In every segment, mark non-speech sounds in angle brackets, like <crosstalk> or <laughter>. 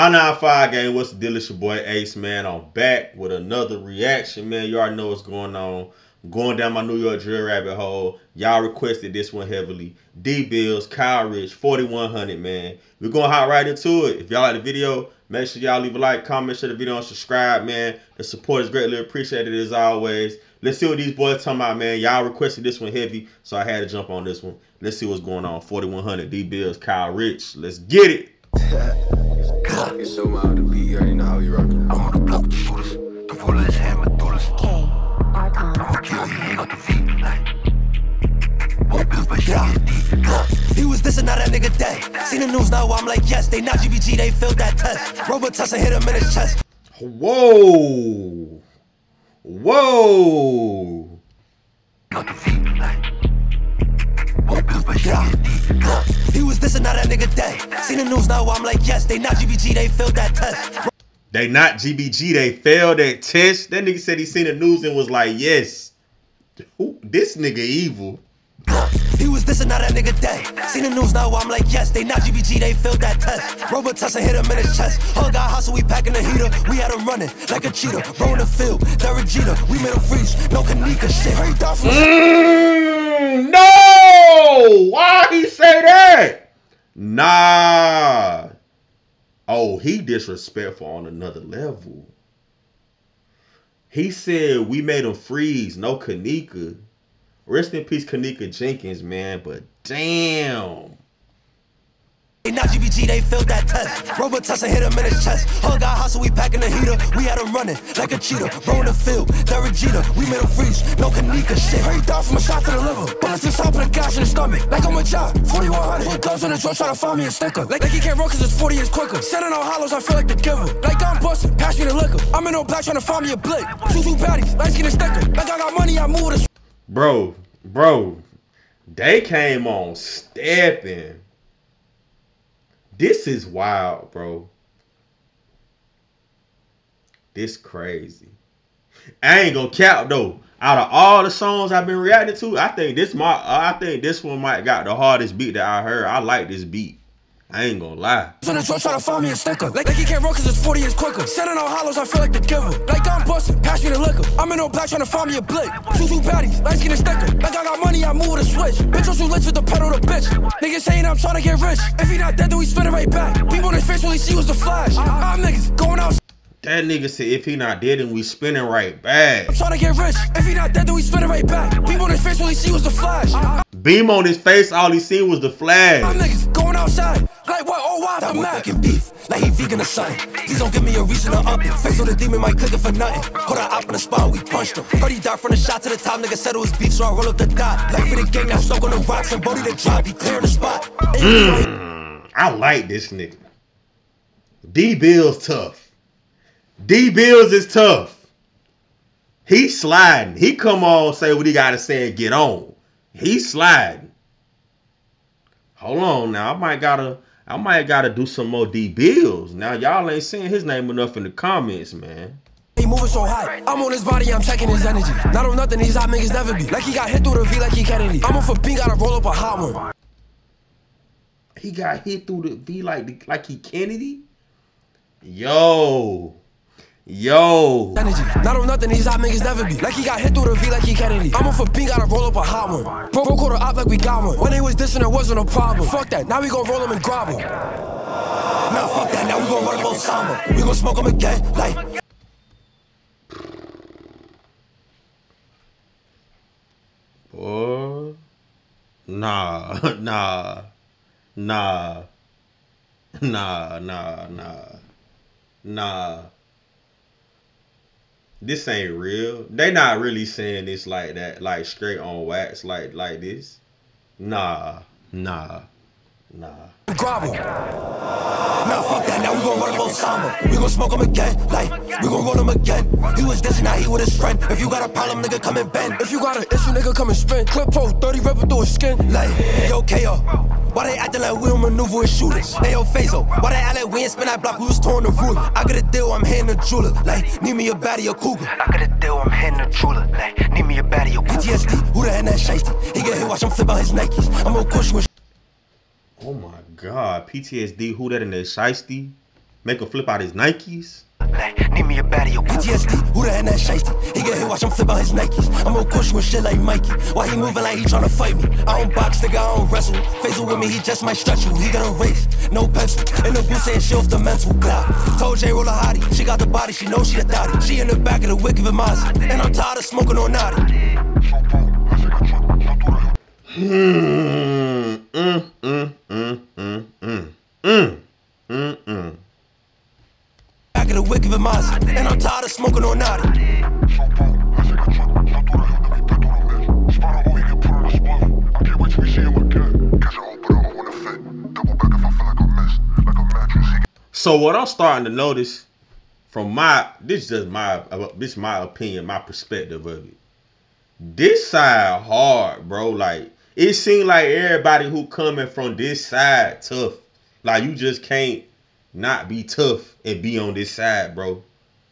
I95 game, what's the deal? It's your boy Ace, man. I'm back with another reaction, man. You already know what's going on. Going down my New York drill rabbit hole. Y'all requested this one heavily. Dee Billz, Kyle Richh, 4100, man. We're going to hop right into it. If y'all like the video, make sure y'all leave a like, comment, share the video, and subscribe, man. The support is greatly appreciated as always. Let's see what these boys talking about, man. Y'all requested this one heavy, so I had to jump on this one. Let's see what's going on. 4100, Dee Billz, Kyle Richh. Let's get it. <laughs> It's so mild to beat, you already know how we rock. I'm on the block with the shooters. The full of his hand with dollars. K. Archon. I'ma kill you, ain't got the feet. Like, more pills, but she Yeah. He was this and now that nigga dead. Seen the news now, I'm like, yes, they not GBG, they failed that test. Robitussin hit him in his chest. Whoa. Whoa. He was this now that nigga dead. Seen the news now, I'm like, yes, they not GBG, they failed that test. They not GBG. They failed that test. That nigga said he seen the news and was like, yes. Who, this nigga evil. He was this and now that nigga dead. Seen the news now, I'm like, yes, they not GBG, they failed that test. Robitussin hit him in his chest. Hug got hustle, we packing the heater. We had him running like a cheetah. Bro in the field, Derek Jeter. We made him freeze, no Kanika shit. Hurry down from Mm, no! Why he say that? Nah. Oh, he disrespectful on another level. He said we made him freeze, no Kanika. Rest in peace, Kanika Jenkins, man. But damn. They not GBG, they failed that test. Robitussin hit him in his chest. Hug got hustle, we packing the heater. We had him running like a cheetah. Bro in the field, Jeter. We made him freeze, no Kanika shit. Hurry down from a shot to the liver. Bullets inside, put a gash in the stomach. Like I'm a job, 4100. Full guns on the truck, trying to find me a sticker. Like, like he can't run cause it's 40 years quicker. Sending out hollows, I feel like the giver. Like I'm busting, pass me the liquor. I'm in no black trying to find me a blick. Two two baddies, light skin and sticker. Like I got money, I move a Bro, bro. They came on stepping. This is wild, bro. This crazy. I ain't gonna cap though. Out of all the songs I've been reacting to, I think this my I think this one might got the hardest beat that I heard. I like this beat. I ain't gonna lie. on the truck try to find me a sticker. Like, like he can't run cause it's 40 years quicker. Sending out hollows, I feel like the giver. Like I'm busting, pass me the liquor. I'm in no black trying to find me a blick. Two two baddies, light skin and sticker. Like I got money, I move with a switch. Bitch, I'm too lit with the pedal to bitch. Niggas saying I'm trying to get rich. If he not dead, then we spin it right back. People in his face really see was the flash. I'm niggas going out. That nigga said if he not dead and we spinning right back. I'm trying to get rich. If he not dead, then we spin it right back. People in his face when he see was the flash. Beam on his face, all he seen was the flash. niggas going outside. The Mac? fucking beef. Like he vegan or something. Please don't give me a reason to up. Face on the demon might click it for nothing. Put her up in the spot, we punched him. Heard he died from the shot to the top. Nigga said it was beef, so I roll up the dot. Like for the gang, now stuck on the rocks and Bodie the drop. He clearing the spot. Mm. I like this nigga. Dee Billz tough. Dee Billz is tough. He sliding. He come on, say what he gotta say and get on. He sliding. Hold on now. I might gotta I might gotta do some more Dee Billz. Now y'all ain't saying his name enough in the comments, man. He moving so high. I'm on his body, I'm checking his energy. Not on nothing, these hot niggas never be. Like he got hit through the V like he Kennedy. I'm on for B, gotta roll up a hot one. He got hit through the V like like he Kennedy. Yo. Yo. Energy. Not on nothing, these hot niggas never be. Like he got hit through the V like he Kennedy. I'm on for B, gotta roll up a hot one. Bro, bro, called her up like we got one. When they was dissing, it wasn't a problem. Fuck that, now we gon' roll him and grab him. Now fuck that, now we gon' on summer. We gon' smoke him again, like. Boy. <laughs> Nah, nah, nah, nah, nah, nah, nah. This ain't real. They not really saying this like that, like straight on wax, like like this. Nah, nah, nah. him. Now fuck that, now we gon' run him on summer. We gon' smoke him again, like, we gon' roll him again. He was dissing, now he with his friend. If you got a problem, nigga, come and bend. If you got an issue, nigga, come and spin. Clip pro, 30 ripping through his skin. Like, yo, KO. Why they acting like we don't maneuver with shooters? Hey, yo, Fazo. Why they act like we ain't spin that block, we was torn the ruler. I got a deal, I'm hitting a jeweler. Like, need me a baddie, a cougar. I got a deal, I'm hitting a jeweler. Like, need me a baddie, a cougar. PTSD, who the hell that shiesty? He get hit, watch him flip out his Nikes. I'm gonna push you and Oh my god, PTSD, who that in that shiesty? make him flip out his Nikes. Need me a baddie, a PTSD, who the hell that shiesty? He get hit, watch him flip out his Nikes. I'm gonna push with shit like Mikey. Why he moving like he tryna fight me? I don't box, nigga, I don't wrestle. Faisal with me, he just might stretch you. He got a race, no pencil. In the booth saying she off the mental. Blah. Told J roll a hottie, she got the body, she know she a thotty. She in the back of the wick of a. And I'm tired of smoking on naughty. Hmm. Tired of smoking on. So I a mattress, So what I'm starting to notice from my this is just my this is my opinion, my perspective of it. This side hard, bro. Like it seemed like everybody who coming from this side tough. Like you just can't not be tough and be on this side, bro,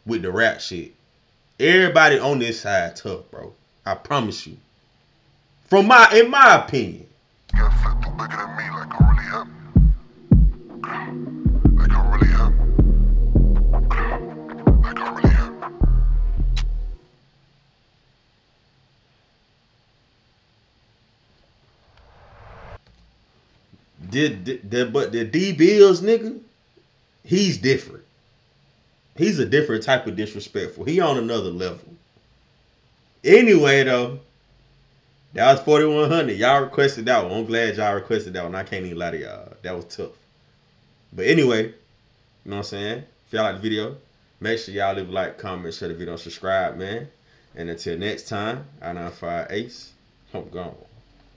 with the rap shit. Everybody on this side tough, bro. I promise you. From my in my opinion. get fit too bigger than me, like I'm really him. Like I'm really him. Like I'm. Did, did, did- but the Dee Billz nigga, he's different. He's a different type of disrespectful. He on another level. Anyway, though, that was 4100. Y'all requested that one. I'm glad y'all requested that one. I can't even lie to y'all. That was tough. But anyway, you know what I'm saying? If y'all like the video, make sure y'all leave a like, comment, share the video, subscribe, man. And until next time, I 95 Ace, I'm gone.